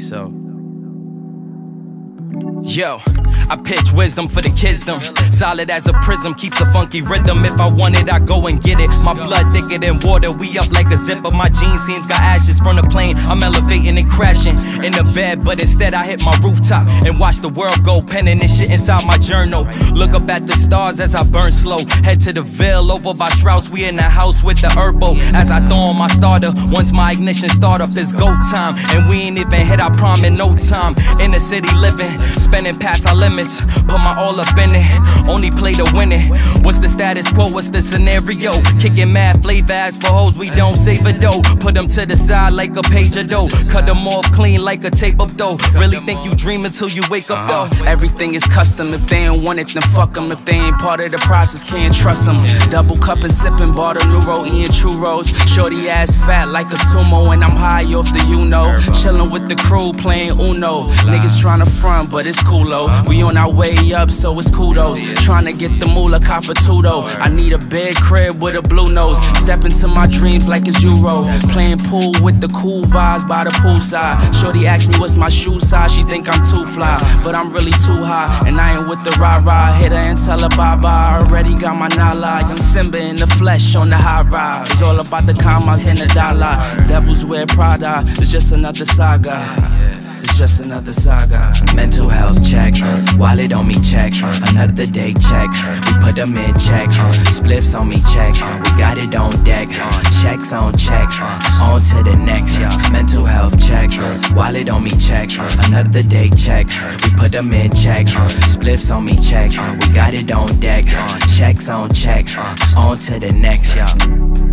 so. Yo, I pitch wisdom for the kidsdom. Solid as a prism, keeps a funky rhythm. If I want it, I go and get it. My blood thicker than water, we up like a zipper. My jeans seems got ashes from the plane. I'm elevating and crashing in the bed, but instead I hit my rooftop and watch the world go. Penning this shit inside my journal. Look up at the stars as I burn slow. Head to the veil over by Shrouds, We in the house with the herbo. As I throw on my starter, once my ignition start up, it's go time. And we ain't even hit our prom in no time. In the city living, spending past our limits. Put my all up in it, only play to win it. What's the status quo? What's the scenario? Kicking mad flavor as for hoes, we don't save a dough. Put them to the side like a page of dough. Cut them off clean like a tape of dough. Really think you dream until you wake up though. Uh-huh. Everything is custom. If they ain't want it, then fuck them. If they ain't part of the process, can't trust them. Double cup and sipping, bought a new roll, eating churros. Shorty ass fat like a sumo, and I'm high off the you know. Chillin' with the crew, playing Uno. Niggas tryna front, but it's cool though. We on our way up, so it's kudos. Trying to get the moolah coppertudo. I need a big crib with a blue nose. Step into my dreams like it's Euro. Playing pool with the cool vibes by the poolside. Shorty asked me what's my shoe size. She think I'm too fly, but I'm really too high. And I ain't with the rah rah. Hit her and tell her bye bye. Already got my nala. Young Simba in the flesh on the high ride. It's all about the commas and the dollar. Devils wear Prada. It's just another saga. Just another saga. Mental health check, wallet on me check, another day check. We put them in check, spliffs on me check. We got it on deck, checks on check, on to the next. Mental health check, wallet on me check, another day check. We put them in check, spliffs on me check. We got it on deck, checks on check, on to the next.